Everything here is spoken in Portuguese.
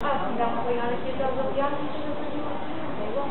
Ah, se dá uma apanhada aqui, dá uma não precisa fazer uma é igual.